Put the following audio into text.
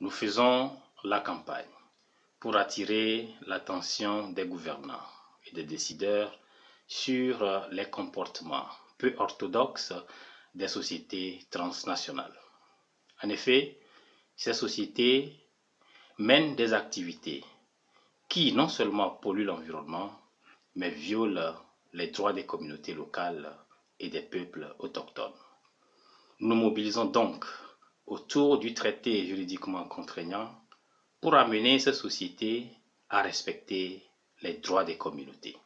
nous faisons la campagne pour attirer l'attention des gouvernants et des décideurs sur les comportements peu orthodoxes des sociétés transnationales. En effet, ces sociétés mènent des activités qui non seulement polluent l'environnement, mais violent les droits des communautés locales et des peuples autochtones. Nous mobilisons donc autour du traité juridiquement contraignant pour amener ces sociétés à respecter les droits des communautés.